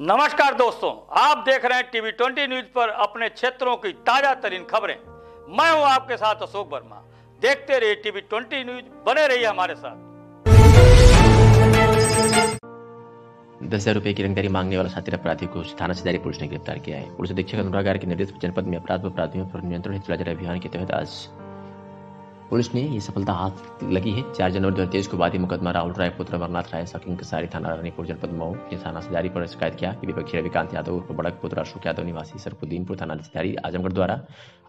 नमस्कार दोस्तों, आप देख रहे हैं टीवी ट्वेंटी न्यूज़ पर अपने क्षेत्रों की ताज़ा तरीन खबरें। मैं हूँ आपके साथ अशोक वर्मा। देखते रहिए टीवी ट्वेंटी न्यूज़, बने रहिए हमारे साथ। दस हज़ार रुपये की रंगदारी मांगने वाला साथी अपराधी को थाना सिदारी पुलिस ने गिरफ़्तार किया है। पुलिस अधीक्षक अनुराग के निर्देश जनपद में अपराध व अपराधियों पर नियंत्रण हेतु अभियान के तहत आज पुलिस ने ये सफलता हाथ लगी है। चार जनवरी दो हज़ार तेईस को वादी मुकदमा राहुल राय, पुत्र अमरनाथ राय, सकिंग सारी थाना रानीपुर, जनपद मऊ के थाना सिदारी पर शिकायत किया। कि विपक्षी रविकांत यादव उर्फ़ बड़क, पुत्र अशोक यादव, निवासी सरफुद्दीनपुर थाना सिदारी आजमगढ़ द्वारा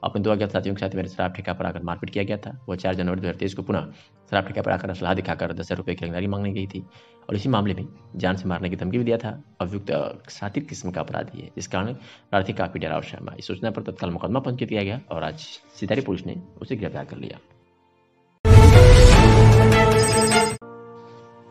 अपने दो अज्ञात साथियों के साथ मेरे शराब ठेका पर आकर मारपीट किया गया था। वह चार जनवरी दो हज़ार तेईस को पुनः शराब ठेका पर आकर असलाह दिखाकर दस रुपये की रंगदारी मांगने गई थी और इसी मामले में जान से मारने की धमकी भी दिया था। अभियुक्त सातिर किस्म का अपराधी है इस कारण प्रार्थी काफ़ी डरा और शर्मा। इस सूचना पर तत्काल मुकदमा पंजीकृत किया गया और आज सितारी पुलिस ने उसे गिरफ़्तार कर लिया।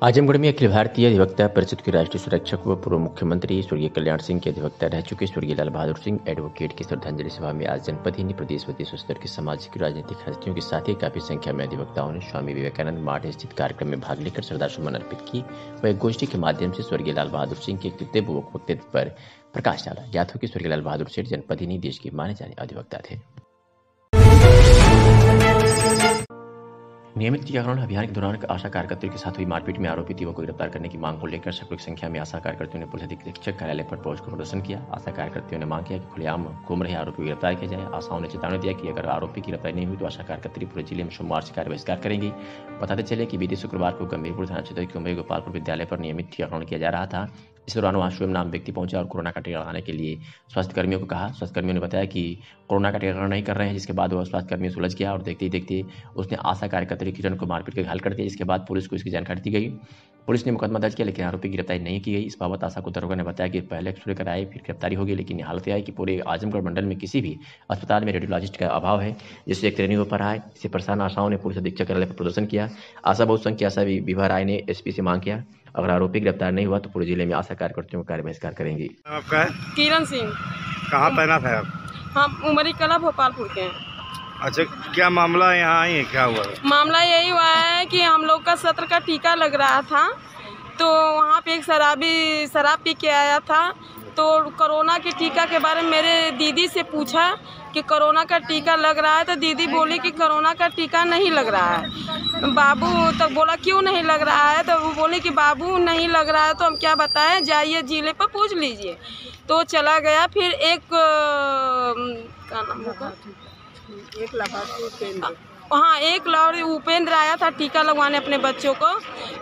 आजमगढ़ में अखिल भारतीय अधिवक्ता परिषद के राष्ट्रीय सुरक्षक व पूर्व मुख्यमंत्री स्वर्गीय कल्याण सिंह के अधिवक्ता रह चुके स्वर्गीय लाल बहादुर सिंह एडवोकेट की श्रद्धांजलि सभा में आज जनपद ही प्रदेश व देश स्तर के सामाजिक राजनीतिक हस्तियों के साथ ही काफ़ी संख्या में अधिवक्ताओं ने स्वामी विवेकानंद मार्ट स्थित कार्यक्रम में भाग लेकर श्रद्धासुमन अर्पित की व एक गोष्ठी के माध्यम से स्वर्गीय लाल बहादुर सिंह के कृत्य व व्यक्तित्व पर प्रकाश डाला। ज्ञात हो कि स्वर्गीय लाल बहादुर सेठ जनपद ही देश के माने जाने अधिवक्ता थे। नियमित टीकाकरण अभियान के दौरान आशा कार्यकर्ताओं के साथ हुई मारपीट में आरोपी युवक को गिरफ़्तार करने की मांग को लेकर सैकड़ों संख्या में आशा कार्यकर्ताओं ने पुलिस अधीक्षक कार्यालय पर पहुंचकर प्रदर्शन किया। आशा कार्यकर्ताओं ने मांग किया कि खुलेआम घूम रहे आरोपी को गिरफ़्तार किया जाए। आशाओं ने चेतावनी दिया कि अगर आरोपी की गिरफ्तारी नहीं हुई तो आशा कार्यकर्त्री पूरे ज़िले में सोमवार से कार्य बहिष्कार करेंगी। बताते चले कि बीते शुक्रवार को गंभीरपुर थाना क्षेत्र के उमरी गोपालपुर विद्यालय पर नियमित टीकाकरण किया जा रहा था। इस दौरान वहाँ स्वयं नाम व्यक्ति पहुँचा और कोरोना का टीका लगाने के लिए स्वास्थ्यकर्मियों को कहा। स्वास्थ्यकर्मियों ने बताया कि कोरोना का टीकाकरण नहीं कर रहे हैं, जिसके बाद वह स्वास्थ्य कर्मी सुलझ गया और देखते ही देखते उसने आशा कार्यकर्ता किरण को मारपीट के घायल कर दिया। इसके बाद पुलिस को इसकी जानकारी दी गई। पुलिस ने मुकदमा दर्ज किया लेकिन आरोपी की गिरफ्तारी नहीं की गई। इस बाबत आशा को दरोगा ने बताया कि पहले एक्सरे कराए फिर गिरफ्तारी होगी लेकिन हालत यह है कि पूरे आजमगढ़ मंडल में किसी भी अस्पताल में रेडियोलॉजिस्ट का अभाव है जिससे एक ट्रेनिंग हो पा रहा है इससे परेशान आशाओं ने पुलिस अधीक्षक कार्यालय पर प्रदर्शन किया। आशा बहुत संघ की आशा विभा राय ने एसपी से मांग किया। अगर आरोपी गिरफ़्तार नहीं हुआ तो पूरे ज़िले में आशा कार्यकर्ताओं का कार्य बहिष्कार करेंगी। आपका किरण सिंह। कहाँ तैनात है आप? हम उमरी कला भोपालपुर के हैं। अच्छा क्या मामला यहाँ आई है? क्या हुआ? मामला यही हुआ है कि हम लोग का सत्र का टीका लग रहा था तो वहाँ पे एक शराबी, शराब पी के आया था तो कोरोना के टीका के बारे में मेरे दीदी से पूछा कि कोरोना का टीका लग रहा है तो दीदी बोली कि कोरोना का टीका नहीं लग रहा है। बाबू तब बोला, क्यों नहीं लग रहा है? तो वो बोले कि, बाबू, नहीं लग रहा है तो हम क्या बताएँ? जाइए ज़िले पर पूछ लीजिए। तो चला गया, फिर एक क्या नाम होगा? एक लाभार्थी हाँ एक लाहौरी उपेंद्र आया था टीका लगवाने अपने बच्चों को।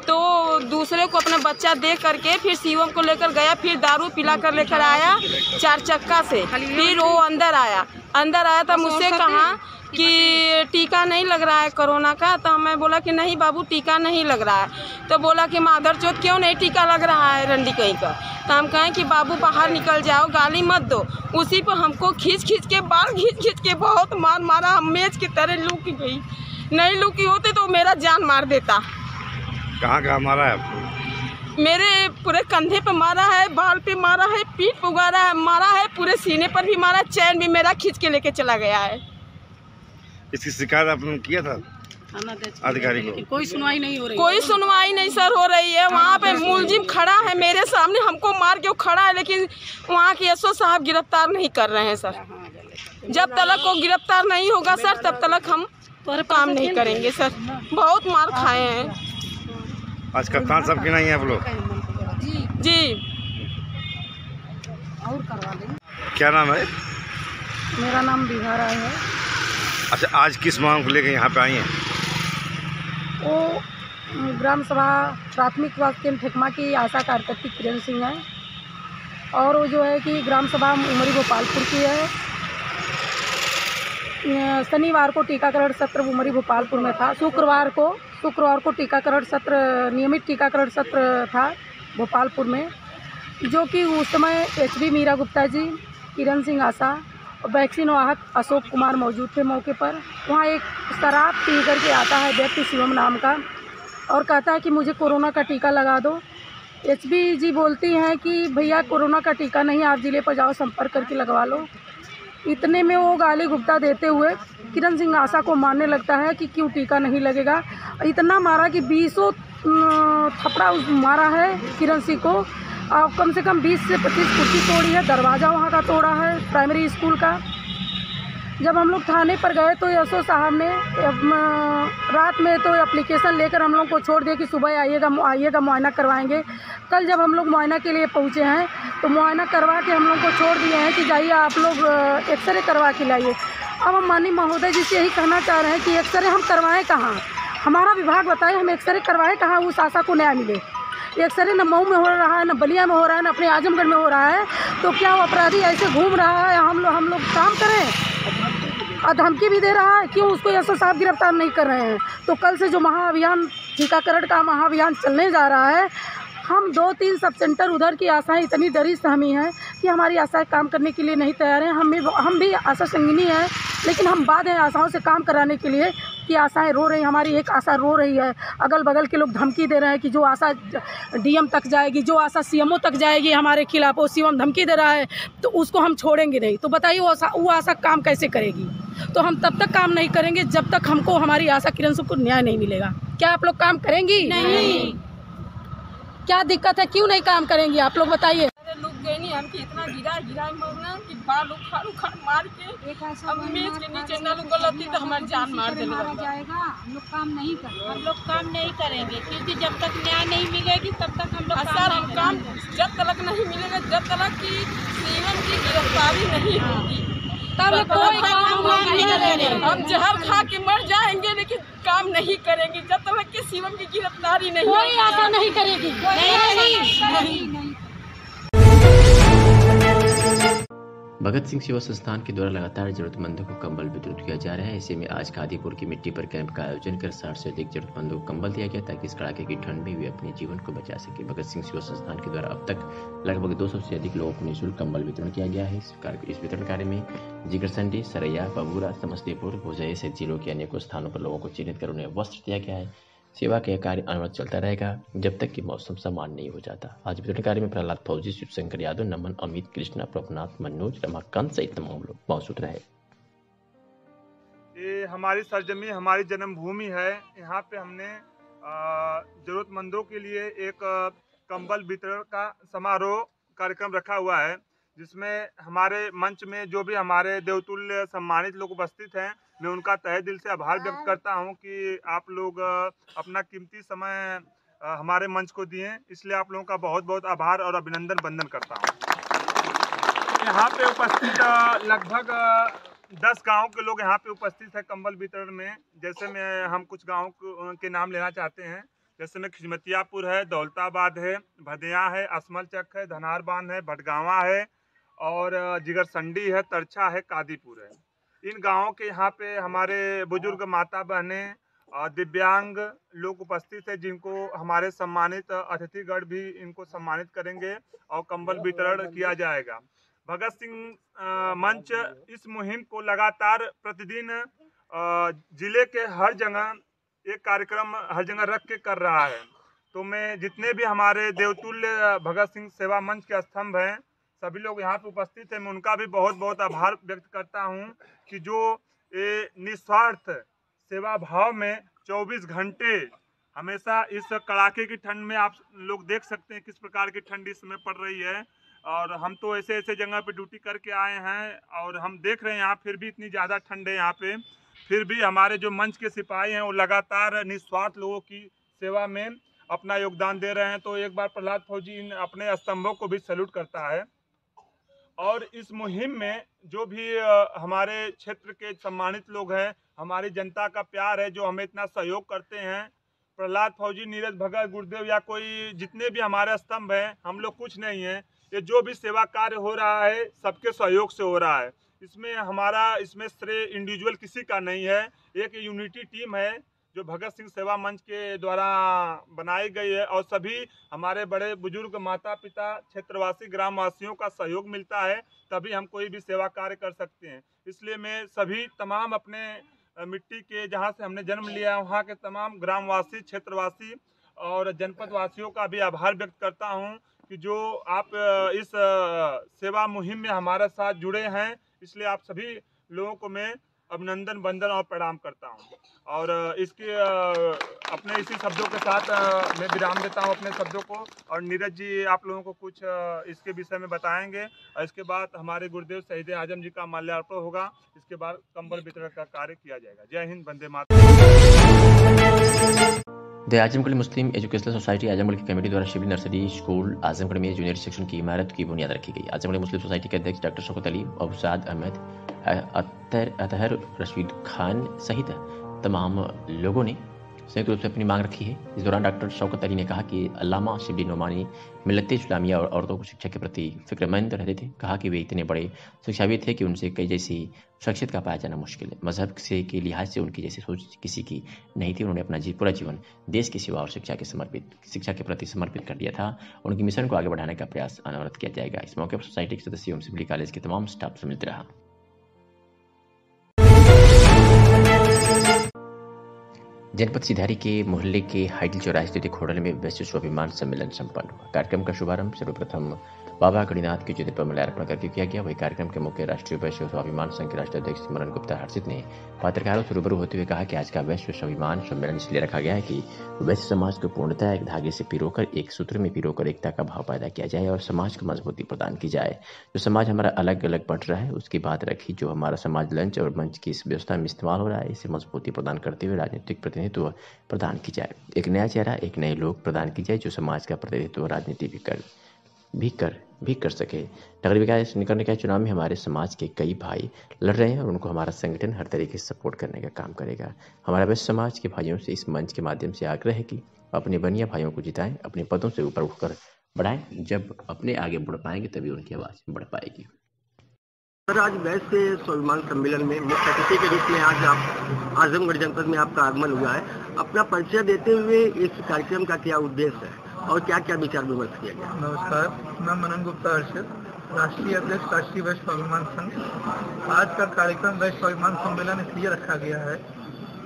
तो दूसरे को अपना बच्चा दे करके फिर शिवम को लेकर गया फिर दारू पिला कर लेकर आया चार चक्का से। फिर वो अंदर आया। अंदर आया था मुझसे कहा कि टीका नहीं लग रहा है कोरोना का तो मैं बोला कि नहीं बाबू टीका नहीं लग रहा है। तो बोला कि माधर चौथ क्यों नहीं टीका लग रहा है रंडी कहीं का? तो हम कहें कि बाबू बाहर निकल जाओ गाली मत दो। उसी पर हमको खींच खींच के बाल खींच खींच के बहुत मार मारा हम मेज की तरह लुक गई। नहीं लुकी होती तो मेरा जान मार देता। कहाँ कहाँ मारा है आपको? मेरे पूरे कंधे पे मारा है बाल पे मारा है पीठ पे उगारा है मारा है पूरे सीने पर भी मारा चैन भी मेरा खींच के लेके चला गया है। इसकी शिकायत आपने किया था? अधिकारी को। कोई सुनवाई नहीं हो रही। कोई सुनवाई नहीं सर हो रही है। वहाँ पे मुलजिम खड़ा है मेरे सामने हमको मार के वो खड़ा है लेकिन वहाँ के एसओ साहब गिरफ़्तार नहीं कर रहे हैं सर। जब तक वो गिरफ़्तार नहीं होगा सर तब तक हम काम नहीं करेंगे सर। बहुत मार खाए हैं। आज कप्तान साहब की नहीं है आप लोग? जी। और करवा लेंगे क्या नाम है? मेरा नाम बिहार है। अच्छा आज किस मांग को लेकर यहाँ पे आई हैं? वो ग्राम सभा प्राथमिक स्वास्थ्य केंद्र ठेकमा की आशा कार्यकर्ती किरण सिंह है। और वो जो है कि ग्राम सभा उमरी गोपालपुर की है। शनिवार को टीकाकरण सत्र उमरी भोपालपुर में था। शुक्रवार को शुक्रवार को टीकाकरण सत्र, नियमित टीकाकरण सत्र था भोपालपुर में, जो कि उस समय एच मीरा गुप्ता जी, किरण सिंह आशा वैक्सीन वाहक अशोक कुमार मौजूद थे मौके पर। वहाँ एक शराब पी करके आता है व्यक्ति शिवम नाम का और कहता है कि मुझे कोरोना का टीका लगा दो। एच जी बोलती हैं कि, भैया, कोरोना का टीका नहीं, आप ज़िले पर जाओ, संपर्क करके लगवा लो। इतने में वो गाली गुप्ता देते हुए किरण सिंह आशा को मारने लगता है कि क्यों टीका नहीं लगेगा। इतना मारा कि बीसों थपड़ा मारा है किरण सिंह को। और कम से कम 20 से 25 कुर्सी तोड़ी है, दरवाज़ा वहाँ का तोड़ा है प्राइमरी स्कूल का। जब हम लोग थाने पर गए तो यशो साहब ने रात में तो एप्लीकेशन लेकर हम लोग को छोड़ दिया कि सुबह आइएगा आइएगा, मुआयना करवाएँगे। कल जब हम लोग मुआयना के लिए पहुँचे हैं तो मुआयना करवा के हम लोग को छोड़ दिए हैं कि जाइए आप लोग एक्सरे करवा के लाइए। अब हम माननीय महोदय जी से यही कहना चाह रहे हैं कि एक्सरे हम करवाएँ कहाँ? हमारा विभाग बताए हम एक्सरे करवाएँ कहाँ? उस आशा को न्याय मिले। एक्सरे न मऊ में हो रहा है, न बलिया में हो रहा है, न अपने आजमगढ़ में हो रहा है। तो क्या वो अपराधी ऐसे घूम रहा है, हम लोग हम लोग काम करें? और धमकी भी दे रहा है, क्यों उसको एस साहब गिरफ़्तार नहीं कर रहे हैं? तो कल से जो महाअभियान, टीकाकरण का महाअभियान चलने जा रहा है, हम दो तीन सब सेंटर उधर की आशाएँ इतनी डरी सहमी हैं कि हमारी आशाएँ काम करने के लिए नहीं तैयार हैं। हम भी हम भी आशा संगिनी हैं, लेकिन हम बाद हैं आशाओं से काम कराने के लिए। कि आशाएँ रो रही हमारी एक आशा रो रही है। अगल बगल के लोग धमकी दे रहे हैं कि जो आशा डीएम तक जाएगी जो आशा सीएमओ तक जाएगी हमारे खिलाफ वो सीएम धमकी दे रहा है तो उसको हम छोड़ेंगे नहीं। तो बताइए वो आशा वो आशा काम कैसे करेगी? तो हम तब तक काम नहीं करेंगे जब तक हमको हमारी आशा किरण को न्याय नहीं मिलेगा। क्या आप लोग काम करेंगी? नहीं। क्या दिक्कत है? क्यों नहीं काम करेंगी? आप लोग बताइए। हमके इतना गिरा गिरा मरना कि बाल उखाड़ उखाड़ मार के अब मेज के नीचे न लोग गलती तो हमारी जान मार देने जाएगा हम लोग काम नहीं करेंगे। हम लोग काम नहीं करेंगे क्योंकि जब तक न्याय नहीं मिलेगी तब तक हम लोग और सर हम काम जब तक नहीं मिलेगा जब तक की सीवन की गिरफ्तारी नहीं होगी। तब कोई काम हम नहीं करेंगे। हम जहर खा के मर जाएँगे लेकिन काम नहीं करेंगे। जब तक कि सीवन की गिरफ्तारी नहीं कोई। आशा नहीं करेगी। नहीं भगत सिंह सेवा संस्थान के द्वारा लगातार जरूरतमंदों को कंबल वितरित किया जा रहा है। ऐसे में आज खादीपुर की मिट्टी पर कैंप का आयोजन कर साठ से अधिक जरूरतमंदों को कंबल दिया गया ताकि इस कड़ाके की ठंड में वे अपने जीवन को बचा सके। भगत सिंह सेवा संस्थान के द्वारा अब तक लगभग 200 से अधिक लोगों को निःशुल्क कंबल वितरण किया गया है। इस वितरण कार्य में जिगरसंडी सरैया, बबूरा, समस्तीपुर, भोजय सहित जिलों के अनेकों स्थानों पर लोगों को चिन्हित कर उन्हें वस्त्र दिया गया है। सेवा का यह कार्य अनवरत चलता रहेगा, जब तक कि मौसम सामान्य नहीं हो जाता। आज वितरण कार्य में प्रहलाद फौजी शिवशंकर यादव, नमन, अमित कृष्णा, प्रभुनाथ, मनोज, रमाकांत सहित तमाम लोग मौजूद रहे। ये हमारी सरजमी, हमारी जन्मभूमि है। यहाँ पे हमने जरूरतमंदों के लिए एक कंबल वितरण का समारोह कार्यक्रम रखा हुआ है, जिसमें हमारे मंच में जो भी हमारे देवतुल्य सम्मानित लोग उपस्थित हैं मैं उनका तहे दिल से आभार व्यक्त करता हूँ कि आप लोग अपना कीमती समय हमारे मंच को दिए इसलिए आप लोगों का बहुत बहुत आभार और अभिनंदन वंदन करता हूँ। यहाँ पे उपस्थित लगभग दस गाँव के लोग यहाँ पे उपस्थित है कंबल वितरण में। जैसे मैं हम कुछ गाँव के नाम लेना चाहते हैं। जैसे में खिजमतियापुर है दौलताबाद है भदिया है असमल चक है धनार बाँध है भटगावा है और अ, जिगरसंडी है तरछा है कादीपुर है। इन गाँवों के यहाँ पे हमारे बुज़ुर्ग माता बहनें दिव्यांग लोग उपस्थित है जिनको हमारे सम्मानित अतिथिगढ़ भी इनको सम्मानित करेंगे और कंबल वितरण किया जाएगा। भगत सिंह मंच इस मुहिम को लगातार प्रतिदिन ज़िले के हर जगह एक कार्यक्रम हर जगह रख के कर रहा है। तो मैं जितने भी हमारे देवतुल्य भगत सिंह सेवा मंच के स्तंभ हैं सभी लोग यहाँ पे उपस्थित हैं। मैं उनका भी बहुत बहुत आभार व्यक्त करता हूँ कि जो ये निस्वार्थ सेवा भाव में 24 घंटे हमेशा इस कड़ाके की ठंड में आप लोग देख सकते हैं किस प्रकार की ठंड इस समय पड़ रही है। और हम तो ऐसे ऐसे जगह पे ड्यूटी करके आए हैं और हम देख रहे हैं यहाँ फिर भी इतनी ज़्यादा ठंड है यहाँ पे। फिर भी हमारे जो मंच के सिपाही हैं वो लगातार निस्वार्थ लोगों की सेवा में अपना योगदान दे रहे हैं। तो एक बार प्रहलाद फौजी इन अपने स्तंभों को भी सैल्यूट करता है। और इस मुहिम में जो भी हमारे क्षेत्र के सम्मानित लोग हैं, हमारी जनता का प्यार है, जो हमें इतना सहयोग करते हैं, प्रहलाद फौजी, नीरज भगत, गुरुदेव या कोई जितने भी हमारे स्तंभ हैं, हम लोग कुछ नहीं हैं। ये जो भी सेवा कार्य हो रहा है, सबके सहयोग से हो रहा है। इसमें हमारा, इसमें श्रेय इंडिविजुअल किसी का नहीं है। एक यूनिटी टीम है। जो भगत सिंह सेवा मंच के द्वारा बनाई गई है और सभी हमारे बड़े बुज़ुर्ग माता पिता क्षेत्रवासी, ग्रामवासियों का सहयोग मिलता है, तभी हम कोई भी सेवा कार्य कर सकते हैं। इसलिए मैं सभी तमाम अपने मिट्टी के जहाँ से हमने जन्म लिया वहाँ के तमाम ग्रामवासी, क्षेत्रवासी और जनपद वासियों का भी आभार व्यक्त करता हूँ कि जो आप इस सेवा मुहिम में हमारे साथ जुड़े हैं। इसलिए आप सभी लोगों को मैं अभिनंदन, वंदन और प्रणाम करता हूँ। और इसके अपने इसी शब्दों के साथ मैं विराम देता हूँ अपने शब्दों को। और नीरज जी, आप लोगों को कुछ इसके विषय में बताएँगे। और इसके बाद हमारे गुरुदेव शहीद आज़म जी का माल्यार्पण होगा। इसके बाद कंबल वितरण का कार्य किया जाएगा। जय हिंद, वंदे मातरम। The Azamgarh Muslim educational society Azamgarh की कमेटी द्वारा शिविर नर्सरी स्कूल आजमगढ़ में जूनियर सेक्शन की इमारत की बुनियाद रखी गई। आजमगढ़ मुस्लिम सोसाइटी के अध्यक्ष डॉक्टर शौकत अली अबसाद अहमद अतहर रशीद खान सहित तमाम लोगों ने संयुक्त रूप से अपनी मांग रखी है। इस दौरान डॉक्टर शौकत अली ने कहा कि अलामा शिबली नोमानी मिलत इस्लामिया और औरतों को शिक्षा के प्रति फिक्रमंद रहते थे। कहा कि वे इतने बड़े शिक्षाविद थे कि उनसे कई जैसी शख्सियत का पाया जाना मुश्किल है। मज़हब से के लिहाज से उनकी जैसी सोच किसी की नहीं थी। उन्होंने अपना जी, पूरा जीवन देश की सेवा और शिक्षा के समर्पित, शिक्षा के प्रति समर्पित कर दिया था। उनकी मिशन को आगे बढ़ाने का प्रयास अनवरत किया जाएगा। इस मौके पर सोसाइटी के सदस्यों सिबली कॉलेज के तमाम स्टाफ सम्मिलित रहा। जनपद सिधारी के मोहल्ले के हाइडल चौराहे स्थित खोड़ल में वैश्विक स्वाभिमान सम्मेलन संपन्न हुआ। कार्यक्रम का शुभारंभ सर्वप्रथम बाबा गणिनाथ के ज्योति पर मल्यार्पण करके किया गया। वही कार्यक्रम के मुख्य राष्ट्रीय वैश्व स्वाभिमान संघ के राष्ट्रीय अध्यक्ष सिमरन गुप्ता हर्षित ने पत्रकारों से रूबरू होते हुए कहा कि आज का वैश्व स्वाभिमान सम्मेलन इसलिए रखा गया है कि वैश्य समाज को पूर्णतः एक धागे से पिरोकर, एक सूत्र में पिरोकर एकता का भाव पैदा किया जाए और समाज को मजबूती प्रदान की जाए। जो समाज हमारा अलग अलग बट रहा है, उसकी बात रखी। जो हमारा समाज लंच और मंच की इस व्यवस्था में इस्तेमाल हो रहा है, इसे मजबूती प्रदान करते हुए राजनीतिक प्रतिनिधित्व प्रदान की जाए। एक नया चेहरा, एक नए लोग प्रदान की जाए, जो समाज का प्रतिनिधित्व राजनीति भी कर भी कर भी कर सके। नगर विकास निकलने के चुनाव में हमारे समाज के कई भाई लड़ रहे हैं और उनको हमारा संगठन हर तरीके से सपोर्ट करने का काम करेगा। हमारा वैश्य समाज के भाइयों से इस मंच के माध्यम से आग्रह है कि अपने बनिया भाइयों को जिताएँ, अपने पदों से ऊपर उठकर बढ़ाएँ। जब अपने आगे बढ़ पाएँगे तभी उनकी आवाज़ बढ़ पाएगी। सर, आज वैश्य स्वाभिमान सम्मेलन में मुख्य अतिथि के रूप में आज आप, आजमगढ़ जनपद में आपका आगमन हुआ है। अपना परिचय देते हुए इस कार्यक्रम का क्या उद्देश्य है? और क्या क्या विचार विमर्श किया गया? नमस्कार, मैं मनन गुप्ता हर्षित राष्ट्रीय अध्यक्ष, राष्ट्रीय वैश्य स्वाभिमान संघ। आज का कार्यक्रम वैश्य स्वाभिमान सम्मेलन इसलिए रखा गया है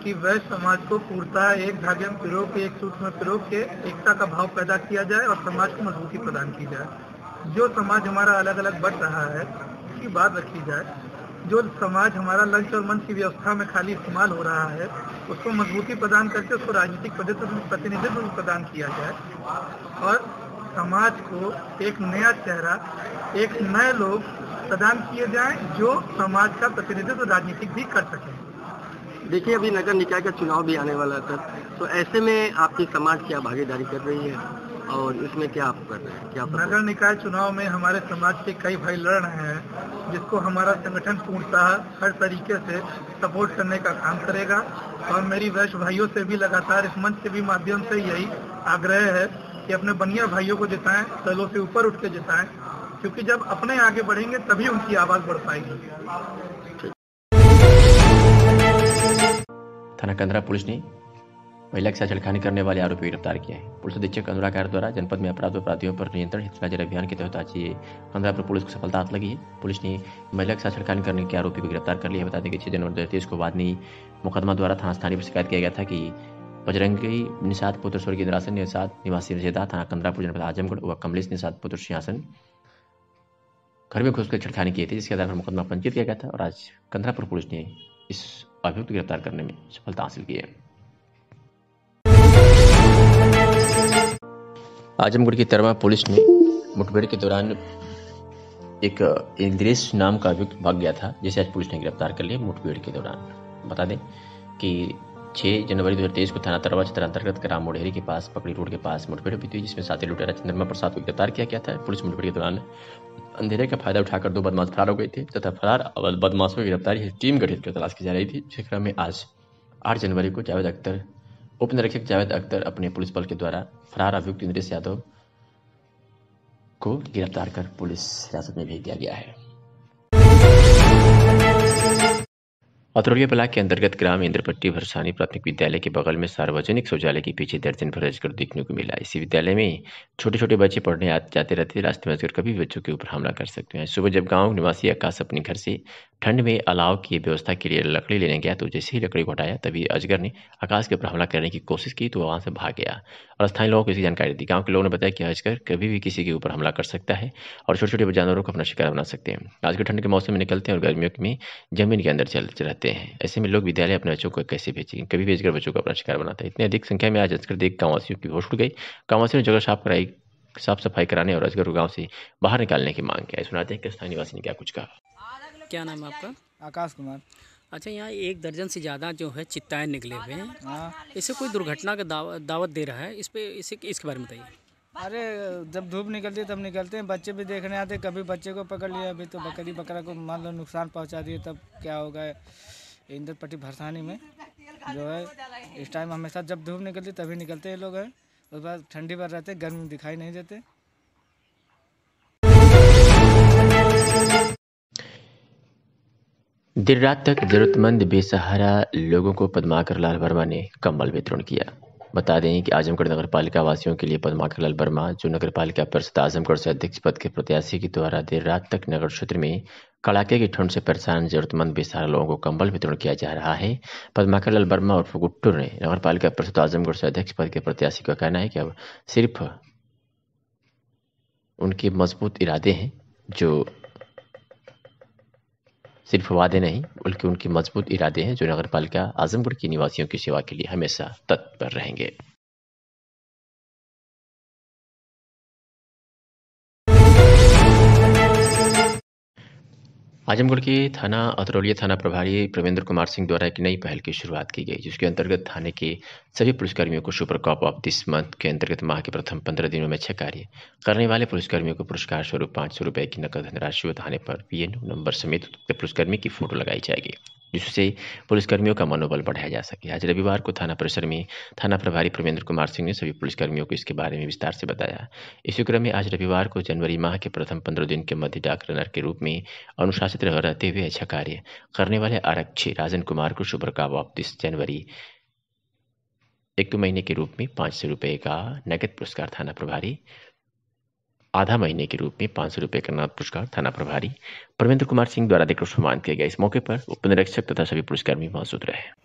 कि वैश्य समाज को पूर्णतः, एक धागे में पिरो के, एक सूत्र में पिरो के, एकता का भाव पैदा किया जाए और समाज को मजबूती प्रदान की जाए। जो समाज हमारा अलग अलग बढ़ रहा है, उसकी बात रखी जाए। जो समाज हमारा लंच और मंच की व्यवस्था में खाली इस्तेमाल हो रहा है, उसको मजबूती प्रदान करके उसको राजनीतिक प्रतिनिधित्व प्रदान किया जाए। और समाज को एक नया चेहरा, एक नए लोग प्रदान किए जाएँ जो समाज का प्रतिनिधित्व राजनीतिक भी कर सके। देखिए, अभी नगर निकाय का चुनाव भी आने वाला था तो ऐसे में आपकी समाज क्या भागीदारी कर रही है? और इसमें क्या आप कर रहे हैं? क्या नगर निकाय चुनाव में हमारे समाज के कई भाई लड़ रहे हैं जिसको हमारा संगठन पूर्णतः हर तरीके से सपोर्ट करने का काम करेगा। और मेरी वैश्य भाइयों से भी लगातार इस मंच के भी माध्यम से यही आग्रह है कि अपने बनिया भाइयों को जिताएँ दलों से ऊपर उठ के जिताएँ क्योंकि जब अपने आगे बढ़ेंगे तभी उनकी आवाज़ बढ़ पाएगी। थाना कंदरा पुलिस ने महिला के साथ छेड़खानी करने वाले आरोपी गिरफ़्तार किया है। पुलिस अधीक्षक अनुराग कार द्वारा जनपद में अपराध अपराधियों पर नियंत्रण हितराजर अभियान के तहत आज ये पर पुलिस को सफलता हाथ लगी है। पुलिस ने महिला के साथ छेड़खानी करने के आरोपी को गिरफ़्तार कर लिया बता दें कि छह जनवरी दो तेईस को वादनी मुकदमा द्वारा थाना स्थानीय पर शिकायत किया गया था कि बजरंगी निषाद पुत्र स्वर्गीय निरासन निषाद निवासी रजेदा थाना कंदरापुर जनपद आजमगढ़ व कमलेश निषाद पुत्र सिंहासन घर में घुसकर छेड़खानी किए थे, जिसके आधार पर मुकदमा पंजीत किया गया था और आज कंदरापुर पुलिस ने इस अभियुक्त गिरफ़्तार करने में सफलता हासिल की है। आजमगढ़ की तरवा पुलिस ने मुठभेड़ के दौरान एक इंद्रेश नाम का अभियुक्त भाग गया था, जिसे आज पुलिस ने गिरफ़्तार कर लिया मुठभेड़ के दौरान। बता दें कि 6 जनवरी 2023 को थाना तरवा क्षेत्र अंतर्गत ग्राम मोडेरी के पास पकड़ी रोड के पास मुठभेड़ हुई थी, जिसमें साथी लुटेरा चंद्रमा प्रसाद को गिरफ़्तार किया गया था। पुलिस मुठभेड़ के दौरान अंधेरे का फ़ायदा उठाकर दो बदमाश फरार हो गए थे, तथा फरार बदमाशों की गिरफ्तारी टीम गठित कर तलाश की जा रही थी। जिस क्रम में आज आठ जनवरी को जावेद अख्तर उप निरीक्षक जावेद अख्तर अपने पुलिस बल के द्वारा फरार अभियुक्त इंद्रेश यादव को गिरफ़्तार कर पुलिस हिरासत में भेज दिया गया है। अतरौलिया ब्लॉक के अंतर्गत ग्राम इंद्रपट्टी भरसानी प्राथमिक विद्यालय के बगल में सार्वजनिक शौचालय के पीछे दर्जन भर कर देखने को मिला। इसी विद्यालय में छोटे छोटे बच्चे पढ़ने आते जाते रहते रास्ते में अजगर कभी बच्चों के ऊपर हमला कर सकते हैं। सुबह जब गाँव निवासी आकाश अपने घर से ठंड में अलाव की व्यवस्था के लिए लकड़ी लेने गया तो जैसे ही लकड़ी को हटाया तभी अजगर ने आकाश के ऊपर हमला करने की कोशिश की तो वहाँ से भाग गया। और स्थानीय लोगों को इसकी जानकारी दी। गाँव के लोगों ने बताया कि अजगर कभी भी किसी के ऊपर हमला कर सकता है और छोटे छोटे जानवरों को अपना शिकार बना सकते हैं। के ठंड के मौसम में निकलते हैं और गर्मियों में ज़मीन के अंदर चल रहते रहते हैं। ऐसे में लोग विद्यालय अपने बच्चों को कैसे भेजेंगे कभी भेजकर बच्चों को अपना शिकार बनाते हैं। इतनी अधिक संख्या में आज अजगर देख गाँववासियों की होश उड़ गई। गाँववासियों ने जगह साफ़ कराई साफ़ सफ़ाई कराने और अजगर को गाँव से बाहर निकालने की मांग किया सुनाते हैं कि स्थानीय वासी ने क्या कुछ कहा। क्या नाम है आपका? आकाश कुमार। अच्छा यहाँ एक दर्जन से ज़्यादा जो है चित्ताएँ निकले हुए हैं। इसे कोई दुर्घटना का दावत दावत दे रहा है। इस पे इसे इसके बारे में बताइए। अरे, जब धूप निकलती है तब निकलते हैं। बच्चे भी देखने आते कभी बच्चे को पकड़ लिया, अभी तो बकरी बकरा को मान लो नुकसान पहुँचा दिए, तब क्या होगा? इंदर पट्टी भरसानी में जो है, इस टाइम हमेशा जब धूप निकलती तभी निकलते हैं लोग, हैं। उसके बाद ठंडी पर रहते गर्मी दिखाई नहीं देते। देर रात तक जरूरतमंद बेसहारा लोगों को पदमाकर लाल वर्मा ने कम्बल वितरण किया। बता दें कि आजमगढ़ नगर पालिका वासियों के लिए पद्माकर लाल वर्मा, जो नगर पालिका परिषद आजमगढ़ से अध्यक्ष पद के प्रत्याशी के द्वारा देर रात तक नगर क्षेत्र में कड़ाके की ठंड से परेशान, जरूरतमंद बेसहारा लोगों को कंबल वितरण किया जा रहा है। पद्माकर लाल वर्मा और फुगुट्टू ने नगर पालिका परिषद आजमगढ़ से अध्यक्ष पद के प्रत्याशी का कहना है कि अब सिर्फ़ उनके मज़बूत इरादे हैं, जो सिर्फ़ वादे नहीं, बल्कि उनके मज़बूत इरादे हैं जो नगर पालिका आजमगढ़ के निवासियों की सेवा के लिए हमेशा तत्पर रहेंगे। आजमगढ़ के थाना अतरौलिया थाना प्रभारी प्रवेंद्र कुमार सिंह द्वारा एक नई पहल की शुरुआत की गई, जिसके अंतर्गत थाने के सभी पुलिसकर्मियों को super cop of this month के अंतर्गत माह के प्रथम पंद्रह दिनों में छह कार्य करने वाले पुलिसकर्मियों को पुरस्कार स्वरूप पाँच सौ रुपये की नकद धनराशि थाने पर पीएनओ नंबर समेत पुलिसकर्मी की फ़ोटो लगाई जाएगी। जिससे पुलिसकर्मियों का मनोबल बढ़ाया जा सके। आज रविवार को थाना परिसर में थाना प्रभारी प्रवेंद्र कुमार सिंह ने सभी पुलिसकर्मियों को इसके बारे में विस्तार से बताया। इसी क्रम में आज रविवार को जनवरी माह के प्रथम पंद्रह दिन के मध्य डाक रनर के रूप में अनुशासित रहते हुए अच्छा कार्य करने वाले आरक्षी राजन कुमार को शुभ का वापस जनवरी एक महीने के रूप में पाँच सौ का नगद पुरस्कार थाना प्रभारी आधा महीने के रूप में पाँच सौ रुपये का नाम पुरस्कार थाना प्रभारी परमेंद्र कुमार सिंह द्वारा देकर सम्मान किया गया। इस मौके पर उप उपनिरीक्षक तथा सभी पुलिसकर्मी मौजूद रहे।